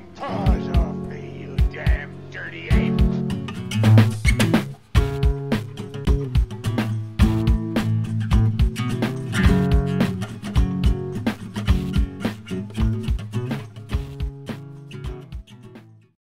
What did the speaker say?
victory!